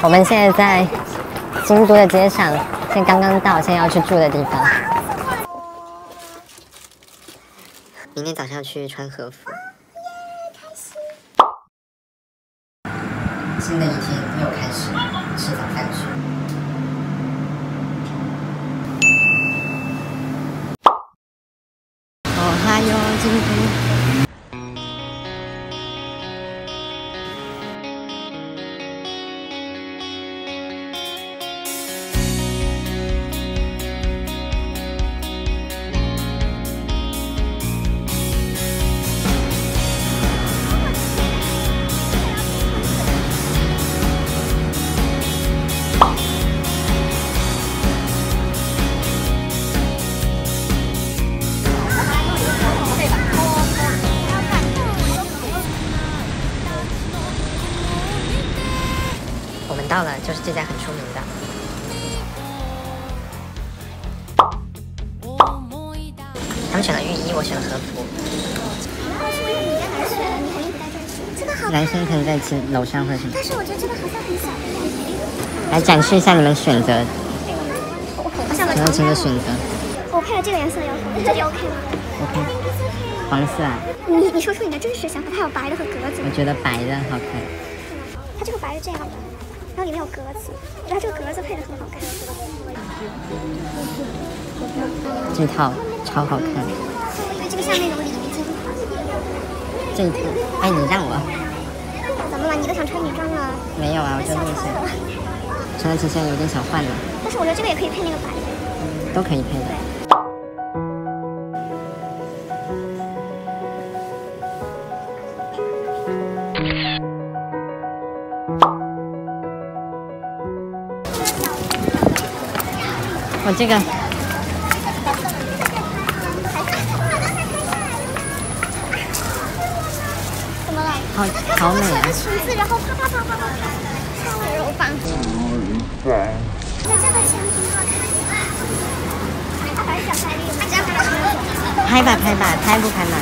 我们现在在京都的街上，现在刚刚到，现在要去住的地方。明天早上要去穿和服。新的一天又开始，吃早饭去。哦哈哟，京都。们到了，就是这家很出名的。他们选了浴衣，我选了和服。男生可能在其楼上或者什么。但是我觉得这个好像很小。来展示一下你们选择，好像你们请的选择。我配了这个颜色的洋服，你觉得 OK 吗？OK，黄色啊，你你说出你的真实想法，它有白的和格子我。觉得白的好看。它这个白是这样的，然后里面有格子，我觉得它这个格子配的很好看。这套超好看。这个像那种礼巾。这一套，哎，你让我。怎么了？你都想穿女装了？没有啊，我就那些。穿的其实有点想换了，但是我觉得这个也可以配那个白的。都可以配的。这个？好好美？拍吧拍吧，拍不拍嘛？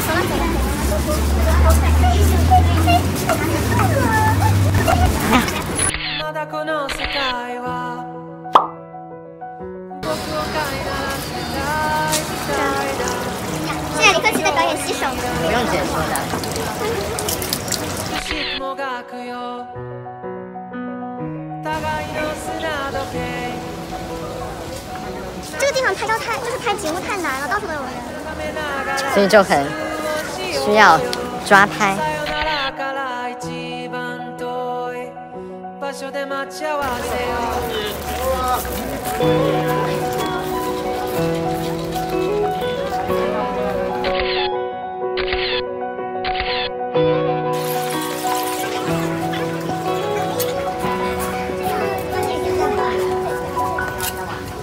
不用解说的。しくもがくよ互いの砂時計这个地方拍照太就是拍节目太难了，到处都有人。眺めながら所以就很需要抓拍。さ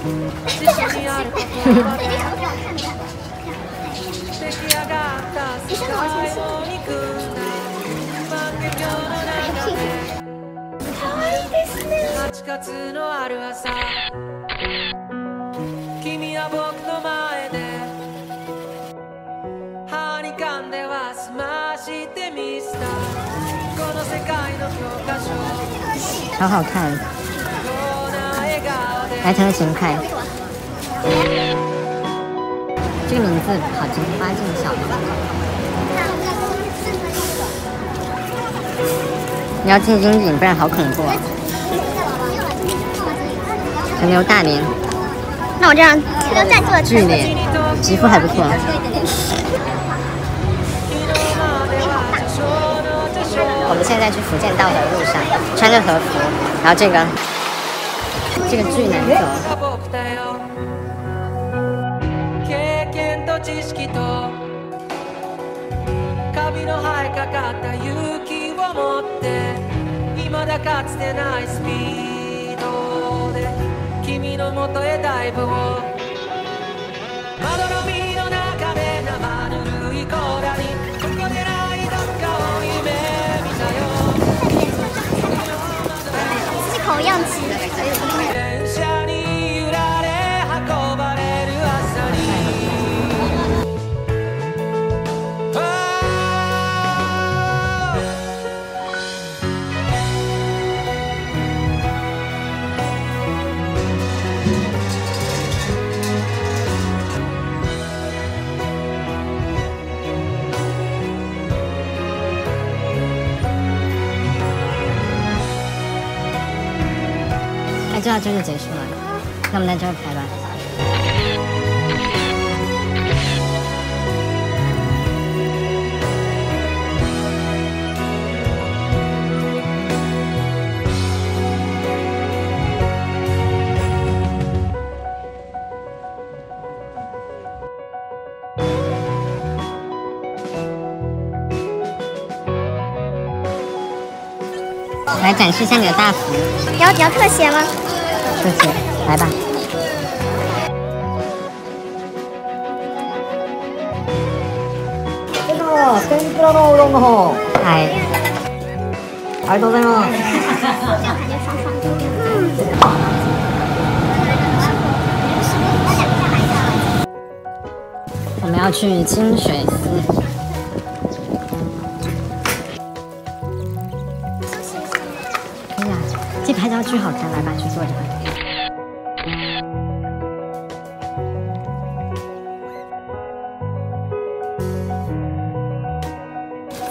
出来上がった世界を憎んだ万華鏡の中で8月のある朝君は僕の前で歯に噛んでは済ましてみせたこの世界の教科書超好看，来陈的琴拍。这个名字好听，花镜小子。你要进阴影，不然好恐怖哦。陈留大脸，那我这样停留在做巨脸，皮肤还不错。我们现在在去福建道的路上，穿着和服，然后这个が。僕だよ。経験と知識と。カビの生えかかった勇気を持って。未だかつてないスピードで。君のもとへダイブを。まどろみの啊，就是结束了。那我们在这儿拍吧。来展示一下你的大福，你要你要特写吗？谢谢，来吧。这个天ぷらのうどんの方。はい。ありがとうございます。这样感觉爽爽的。我们要去清水寺。 这拍照巨好看，来吧，去坐着吧。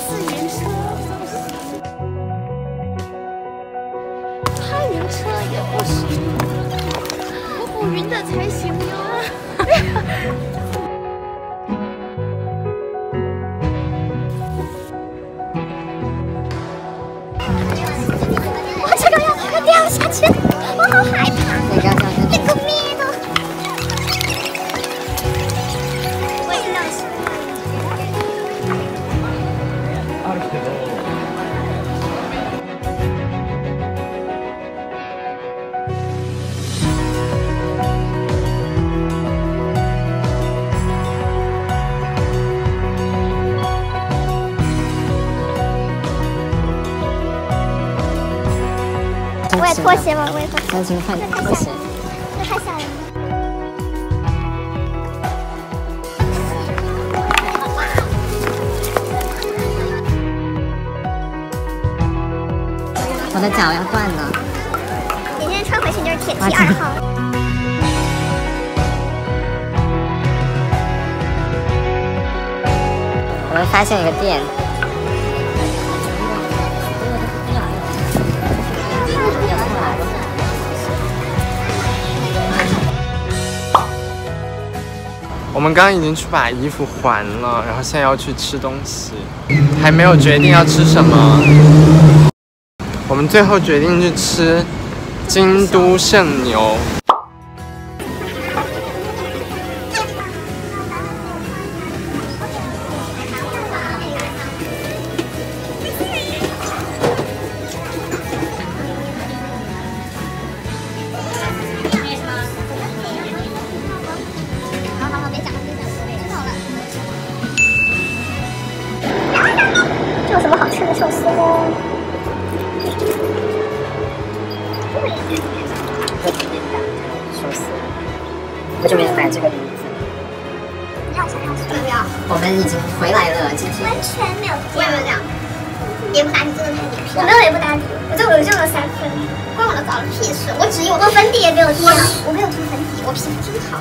自行车，太原车也不行，我补云的才行哟。我也脱鞋吗，我也脱鞋。那请换拖鞋。这太吓人了。我的脚要断了。你今天穿回去就是铁啊骑二号。我们发现一个店，我们刚刚已经去把衣服还了，然后现在要去吃东西，还没有决定要吃什么。我们最后决定去吃京都圣牛。我就没有买这个名字。不要想要吃，不要，我们已经回来了，今天完全没有。我也没有这样，也不打底，真的太脸皮。我没有也不打底，我就我就有三分，关我的早了屁事。我只有我粉底也没有贴，我没有涂粉底，我皮肤真好。